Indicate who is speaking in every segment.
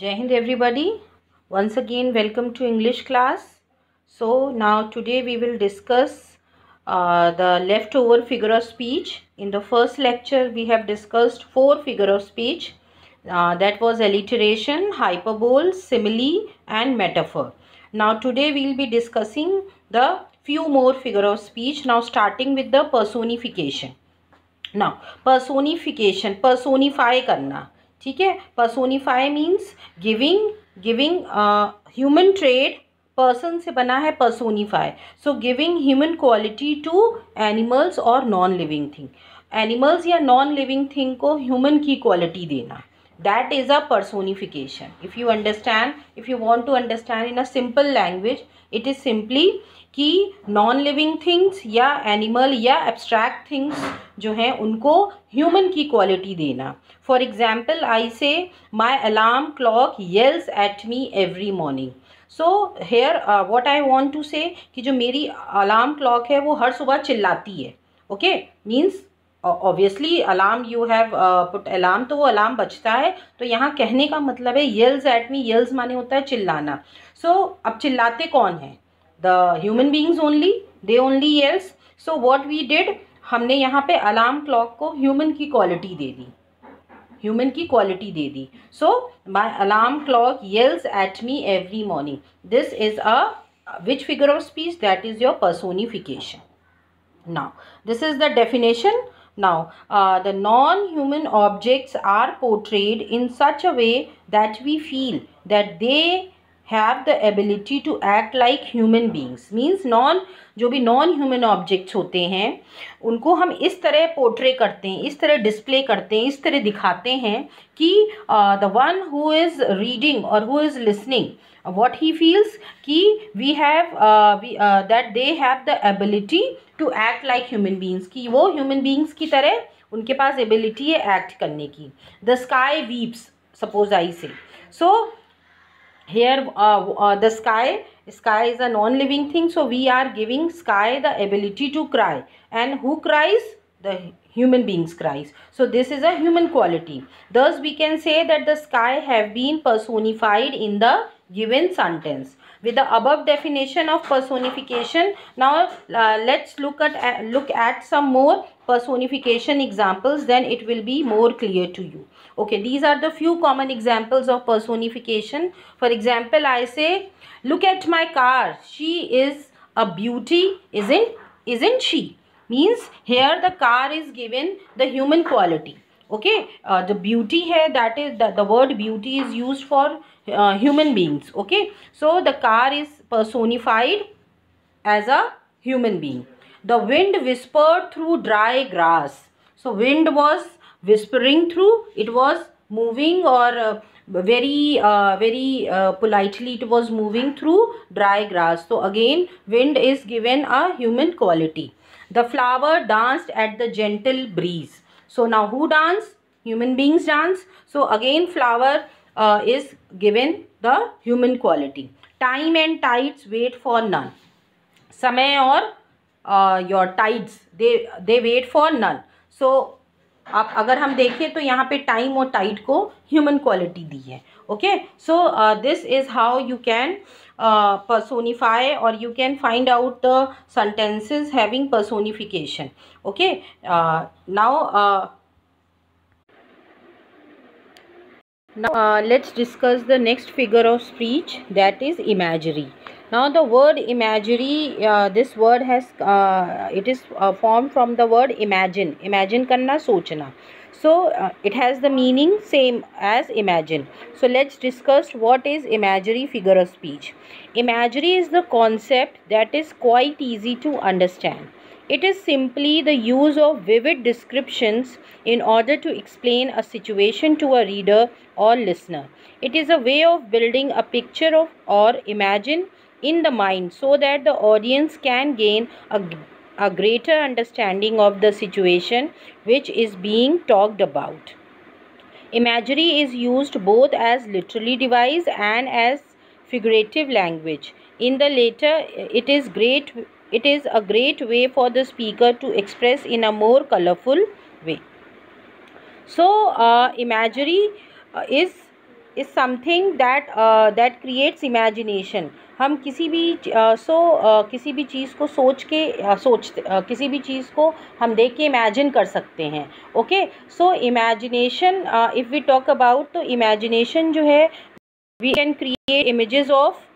Speaker 1: Jai Hind everybody. Once again welcome to English class. So now today we will discuss uh, the leftover figure of speech. In the first lecture we have discussed four figure of speech. Uh, that was alliteration, hyperbole, simile and metaphor. Now today we will be discussing the few more figure of speech. Now starting with the personification. Now personification, personify karna. ठीक है? Personify means giving giving human trade person से बना है personify so giving human quality to animals और non living thing animals या non living thing को human की quality देना. That is a personification if you understand if you want to understand in a simple language it is simply कि non living things या animal या abstract things जो हैं, उनको ह्यूमन की क्वालिटी देना। For example I say my alarm clock yells at me every morning so here what I want to say कि जो मेरी अलार्म क्लॉक है, वो हर सुबह चिल्लाती है। Okay means obviously alarm you have put alarm तो वो अलार्म बचता है। तो यहाँ कहने का मतलब है येल्स एट मी येल्स माने होता है चिल्लाना। सो so, अब चिल्लाते कौन है? The human beings only they only yells so what we did हमने यहाँ पे अलार्म क्लॉक को ह्यूमन की क्वालिटी दे दी। ह्यूमन की क्वालिटी दे दी। So my alarm clock yells at me every morning this is a which figure of speech that is your personification now this is the definition now uh, the non-human objects are portrayed in such a way that we feel that they have the ability to act like human beings means non जो भी non human objects होते हैं उनको हम इस तरह portray करते हैं इस तरह डिस्प्ले करते हैं इस तरह दिखाते हैं कि the one who is reading और who is listening what he feels कि we have uh, we, uh, that they have the ability to act like human beings कि वो human beings की तरह उनके पास ability है act करने की weeps suppose I say so here uh, uh, the sky sky is a non living thing so we are giving sky the ability to cry and who cries the human beings cries. So this is a human quality. Thus we can say that the sky have been personified in the given sentence. With the above definition of personification now uh, let's look at uh, look at some more personification examples then it will be more clear to you. Okay these are the few common examples of personification. For example i say look at my car. She is a beauty isn't isn't she means here the car is given the human quality. Okay? Uh, the beauty here that is the, the word beauty is used for uh, human beings. Okay? So the car is personified as a human being. The wind whispered through dry grass. So wind was whispering through it was moving or uh, very uh, very uh, politely it was moving through dry grass. So again wind is given a human quality the flower danced at the gentle breeze. So now who dance? Human beings dance. So again flower uh, is given the human quality. Time and tides wait for none. Samay or uh, your tides, they, they wait for none. So आप अगर हम देखें तो यहाँ पे time और tide को human quality दी है okay so this is how you can personify और you can find out the sentences having personification okay now let's discuss the next figure of speech that is imagery now the word imagery uh, this word has uh, it is uh, formed from the word imagine. Imagine karna sochna so uh, it has the meaning same as imagine. So let's discuss what is imagery figure of speech. Imagery is the concept that is quite easy to understand. It is simply the use of vivid descriptions in order to explain a situation to a reader or listener. It is a way of building a picture of or imagine in the mind so that the audience can gain a, a greater understanding of the situation which is being talked about. Imagery is used both as literary device and as figurative language. In the later, it is great it is a great way for the speaker to express in a more colorful way so uh, imagery uh, is is something that that creates imagination हम किसी भी सो uh, किसी भी चीज़ को सोच के uh, सोचते uh, किसी भी चीज़ को हम देख के इमेजिन कर सकते हैं okay so imagination if we talk about तो इमेजिनेशन जो है we can create images of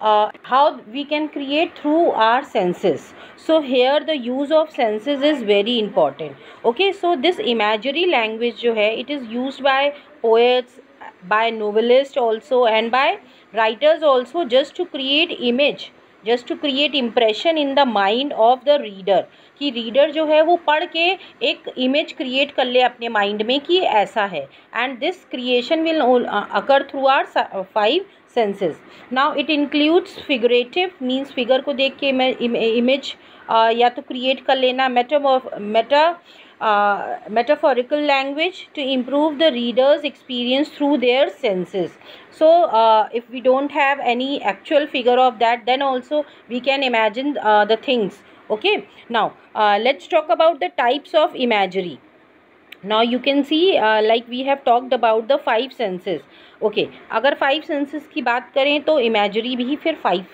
Speaker 1: uh, how we can create through our senses so here the use of senses is very important okay so this imagery language jo hai it is used by poets by novelists also and by writers also just to create image just to create impression in the mind of the reader कि reader जो है वो पढ़ के एक image create कर ले अपने माइंड में कि ऐसा है and this creation will occur through our five senses now it includes figurative means figure को देख के इम, इमेज आ, या तो क्रिएट कर लेना metamorph meta metaphorical language to improve the reader's experience through their senses so if we don't have any actual figure of that then also we can imagine the things okay now let's talk about the types of imagery now you can see uh, like we have talked about the five senses okay, अगर five senses की बात करें तो imagery भी फिर five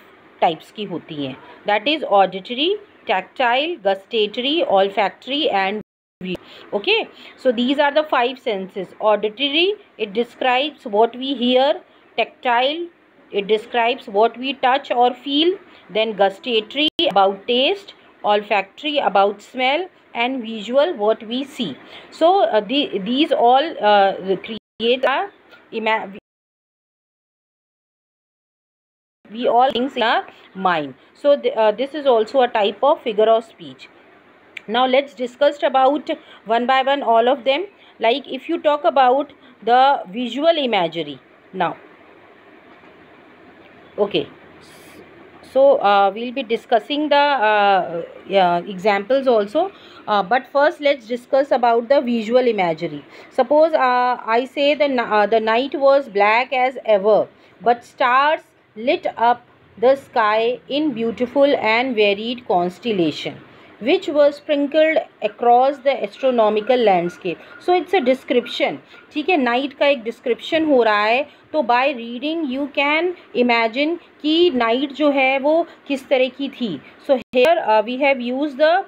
Speaker 1: types की होती हैं is auditory tactile gustatory olfactory and okay so these are the five senses auditory it describes what we hear tactile it describes what we touch or feel then gustatory about taste olfactory about smell and visual what we see. So uh, the, these all uh, create a we all things in our mind. So uh, this is also a type of figure of speech. Now let's discuss about one by one all of them. Like if you talk about the visual imagery. Now okay so uh, we'll be discussing the uh, yeah, examples also. Uh, but first let's discuss about the visual imagery. Suppose uh, i say the uh, the night was black as ever but stars lit up the sky in beautiful and varied constellation which was sprinkled across the astronomical landscape so it's a description ठीक है night का एक description हो रहा है तो by reading you can imagine कि night जो है वो किस तरह की थी so here we have use the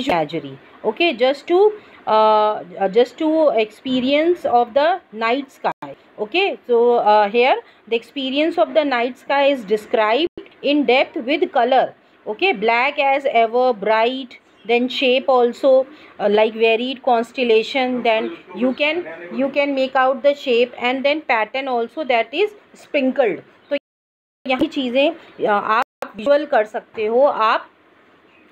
Speaker 1: imagery okay just to uh, just to experience of the night sky okay so uh, here the experience of the night sky is described in depth with color okay black as ever bright then shape also uh, like varied constellation then you can you can make out the shape and then pattern also that is sprinkled तो यही चीज़ें आप visual कर सकते हो आप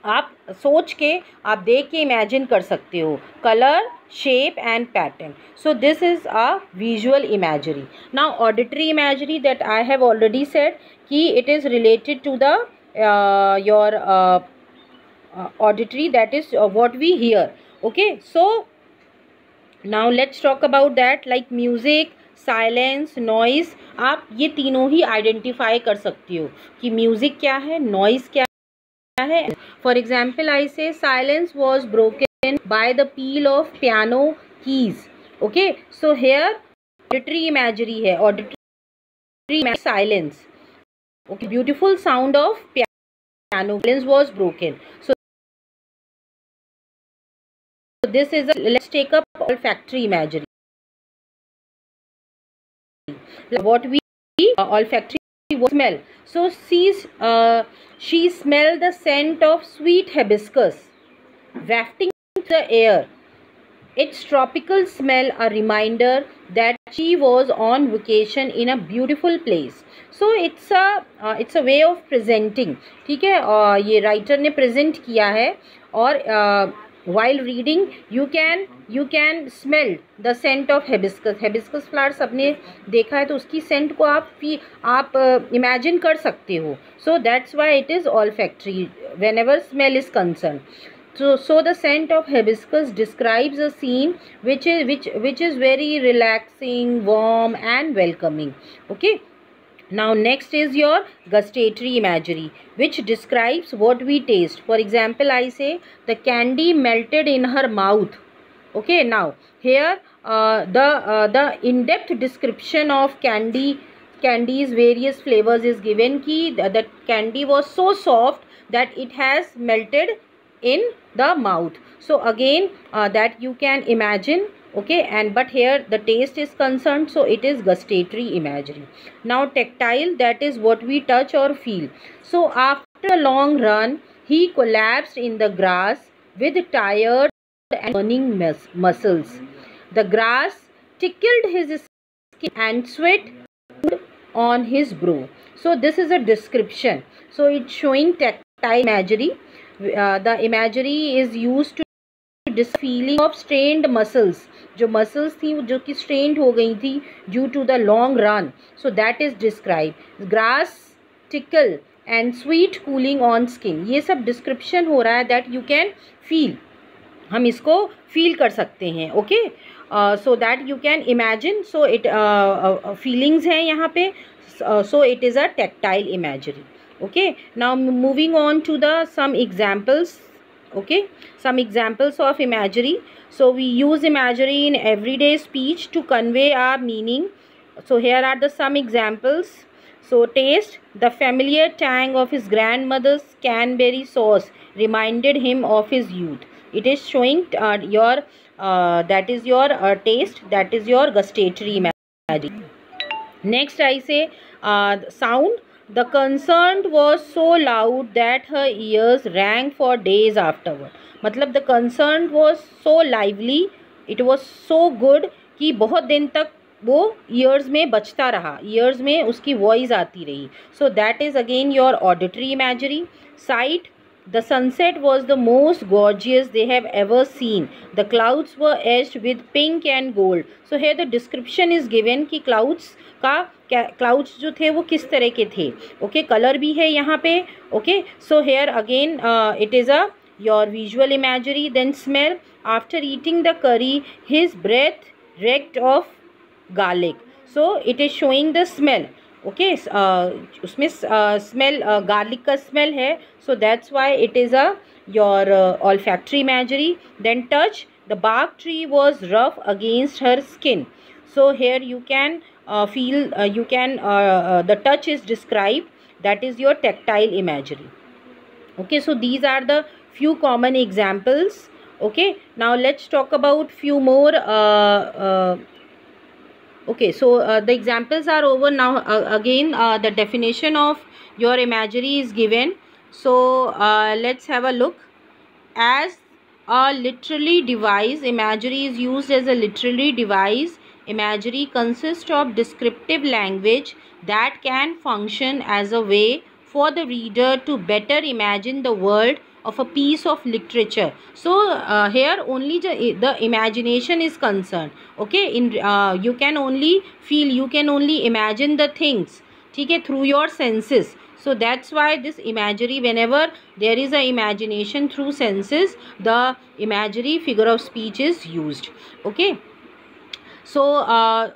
Speaker 1: आप सोच के आप देख के इमेजिन कर सकते हो colour shape and pattern so this is a visual imagery now auditory imagery that I have already said कि it is related to the your auditory that is uh, what we hear. Okay? So now let's talk about that like music silence noise आप ये तीनों ही identify कर सकती हो कि music क्या है नॉइज़ क्या है. For example I say silence was broken by the peal of piano keys okay so here auditory imagery है. Auditory silence okay beautiful sound of piano balance was broken. So this is a let's take up olfactory imagery. Like what we uh, olfactory smell. So she's uh, she smelled the scent of sweet hibiscus wafting the air Its tropical smell a reminder that she was on vacation in a beautiful place. So it's a uh, it's a way of presenting. ठीक है uh, ये writer ने present किया है और uh, while reading you can you can smell the scent of hibiscus hibiscus flowers अपने देखा है तो उसकी scent को आप भी आप uh, imagine कर सकते हो so that's why it is olfactory whenever smell is concerned so so the scent of hibiscus describes a scene which is which which is very relaxing warm and welcoming. Okay? Now next is your gustatory imagery which describes what we taste. For example i say the candy melted in her mouth. Okay? Now here uh, the uh, the in-depth description of candy candy's various flavors is given ki the candy was so soft that it has melted in the mouth. So again uh, that you can imagine okay and but here the taste is concerned so it is gustatory imagery. Now tactile that is what we touch or feel. So after a long run he collapsed in the grass with tired and burning mus muscles. The grass tickled his skin and sweat on his brow. So this is a description. So it's showing tactile imagery uh, imagery is use to this feeling of strained muscles. जो muscles थी जो कि strained हो गई थी due to the long run so that is describe grass tickle and sweet cooling on skin ये सब description हो रहा है दैट यू कैन फील हम इसको फील कर सकते हैं okay so that you can imagine so it feelings हैं यहाँ पे. So it is a tactile imagery okay. Now moving on to the some examples. Okay. Some examples of imagery. So we use imagery in everyday speech to convey our meaning. So here are the some examples. So taste. The familiar tang of his grandmother's canberry sauce reminded him of his youth. It is showing uh, your uh, that is your uh, taste. That is your gustatory imagery. Next i say uh, sound the concern was so loud that her ears rang for days afterward. मतलब the concern was so lively, it was so good कि बहुत दिन तक वो years में बचता रहा years में उसकी वॉइस आती रही so that is again your auditory imagery sight The sunset was the most gorgeous they have ever seen. The clouds were edged with pink and gold. So here the description is given कि clouds का clouds जो थे वो किस तरह के थे okay okay, colour भी है यहाँ पे okay so here again it is a your visual imagery then smell after eating the करी his breath rect of garlic so it is showing the smell Okay उसमें स्मेल गार्लिक का smell है so that's why it is a your olfactory imagery then touch the bark tree was rough against her skin so here you can feel you can the touch is describe that is your tactile imagery okay so these are the few common examples okay now let's talk about few more okay so uh, the examples are over now uh, again uh, the definition of your imagery is given. So let's have a look. As a literary device imagery is used as a literary device. Imagery consists of descriptive language that can function as a way for the reader to better imagine the world of a piece of literature. So uh, here only the, the imagination is concerned. Okay? In uh, you can only feel you can only imagine the things okay through your senses. So that's why this imagery whenever there is a imagination through senses the imagery figure of speech is used. Okay? So uh,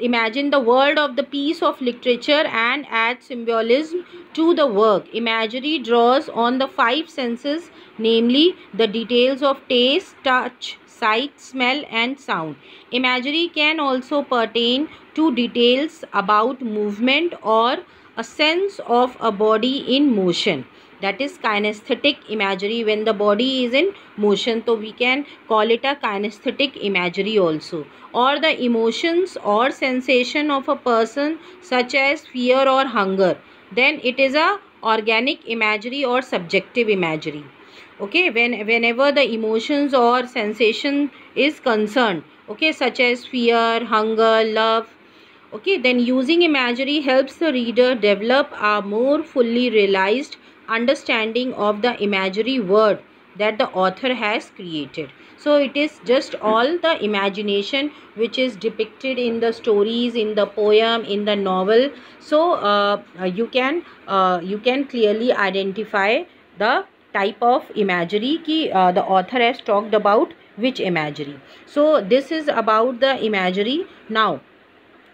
Speaker 1: imagine the world of the piece of literature and add symbolism to the work. Imagery draws on the five senses namely the details of taste touch sight smell and sound. Imagery can also pertain to details about movement or a sense of a body in motion that is kinesthetic imagery. When the body is in motion so we can call it a kinesthetic imagery also. Or the emotions or sensation of a person such as fear or hunger then it is a organic imagery or subjective imagery. Okay when whenever the emotions or sensation is concerned okay such as fear hunger love okay then using imagery helps the reader develop a more fully realized understanding of the imagery word that the author has created. So it is just all the imagination which is depicted in the stories in the poem in the novel. So uh, you can uh, you can clearly identify the type of imagery ki uh, the author has talked about which imagery. So this is about the imagery. Now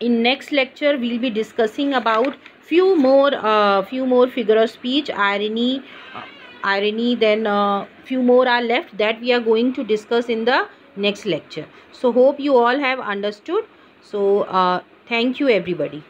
Speaker 1: in next lecture we'll be discussing about few more uh, few more figure of speech irony uh, irony then uh, few more are left that we are going to discuss in the next lecture. So hope you all have understood. So uh, thank you everybody